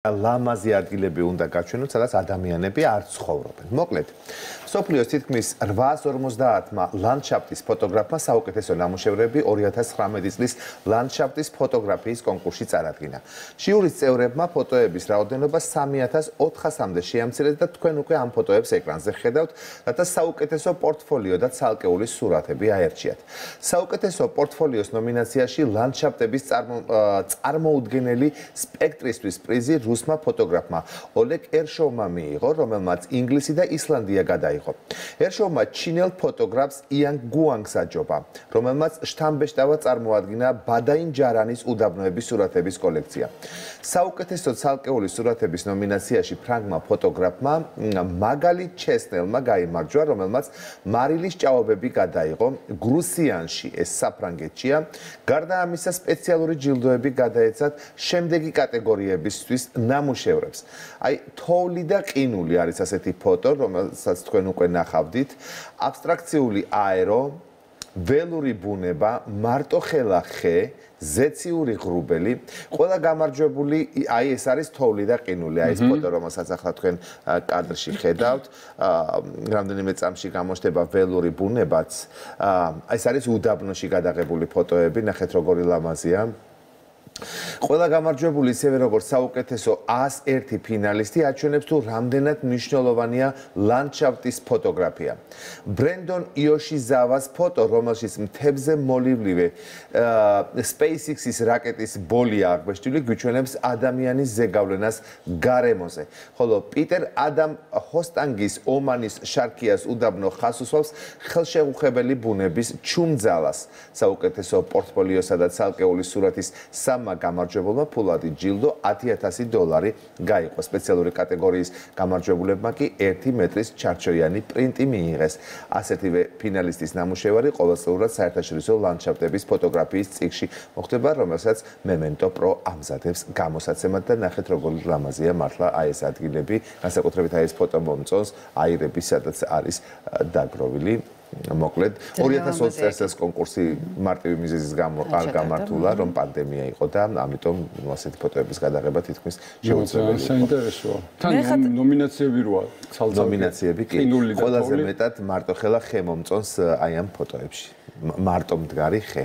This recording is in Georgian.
ლამაზი ადგილები უნდა გაჩვენოთ, სადაც ადამიანები არ ცხოვრობენ. მოკლედ, სოფლიოს თითქმის 850-მა ლანდშაფტის ფოტოგრაფმა საუკეთესო ნამუშევრები 2019 წლის ლანდშაფტის ფოტოგრაფიის კონკურსში წარადგინა. ჟიურის წევრებმა ფოტოების რაოდენობა 3400-მდე შეამცირეს და თქვენ უკვე ამ ფოტოებს ეკრანზე ხედავთ, რათა საუკეთესო პორტფოლიო და ცალკეული სურათები აერჩიათ. საუკეთესო პორტფოლიოს ნომინაციაში ლანდშაფტების წარმოუდგენელი სპექტრისთვის პრიზი რუსმა ფოტოგრაფმა ოლეგ ერშოვმა მიიღო, რომელმაც ინგლისი და ისლანდია გადაიღო. ერშოვმა ჩინელ ფოტოგრაფს იან გუანგს აჯობა, რომელმაც შთამბეშტავა წარმოადგინა ბადაინ ჯარანის უდაბნოების სურათების კოლექცია. საუკეთესო ცალკეული სურათების ნომინაციაში ფრანგმა ფოტოგრაფმა მაგალი ჩესნელმა გამოიმარჯვა, რომელმაც მარილის ჭაობები გადაიღო გრუსიანში, ეს საფრანგეთშია. გარდა ამისა, სპეციალური ჯილდოები გადაეცათ შემდეგი კატეგორიებისთვის ნამუშევრებს. აი, თოვლი და ყინული არის ასეთი ფოტო, რომელსაც თქვენ უკვე ნახავდით. აბსტრაქციული აერო, ველური ბუნება, მარტოხელა ხე, ზეციური ღრუბელი, ყველა გამარჯვებული, აი ეს არის თოვლი და ყინული, აი ეს ფოტო, რომელსაც ახლა თქვენ კადრში ხედავთ, რამდენიმე წამში გამოჩნდება ველური ბუნებაც. აი ეს არის უდაბნოში გადაღებული ფოტოები, ნახეთ როგორი ლამაზია. ყველა გამარჯვებული ისევე როგორც საუკეთესო 101 ფინალისტი აჩვენებს თუ რამდენად მნიშვნელოვანია ლანდშაფტის ფოტოგრაფია. ბრენდონ იოშიზავას ფოტო, რომელშიც მთებზე მოლივლივე SpaceX-ის რაკეტის ბოლია აღბეჭდილი, გვიჩვენებს ადამიანის ზეგავლენას გარემოზე. ხოლო პიტერ ადამ ჰოსტანგის ომანის შარკიას უდაბნო ხას უსვავს ხელშეუხებელი ბუნების ჩუმძალას. საუკეთესო პორტფოლიოსა და ცალკეული სურათის სამ ერთმა გამარჯვებულმა ფულადი ჯილდო 10000 დოლარი გაიყო. სპეციალური კატეგორიის გამარჯვებულებმა კი 1 მეტრის ჩარჩოიანი პრინტი მიიღეს. ასეთივე ფინალისტის ნამუშევარი ყოველწლიურად საერთაშორისო ლანდშაფტების ფოტოგრაფიის წიგნში მოხდება, რომელსაც Memento Pro ამზადებს გამოსაცემად და ნახეთ როგორი ლამაზია მართლა აი ეს ადგილები, განსაკუთრებით აი ეს ფოტო მომწონს აირების სადაც არის დაგროვილი მოკლედ 2020 წელს კონკურსი მარტივი მიზეზის გამო არ გამართულა რომ პანდემია იყო და ამიტომ ასეთი ფოტოების გადაღება თითქმის შეუძლებელია. საინტერესოა. თან ნომინაციები როა ცალ-ცალ ნომინაციები კი ყველაზე მეტად მარტო ხელა ხე მომწონს აი ამ ფოტოებში. მარტო მდგარი ხე.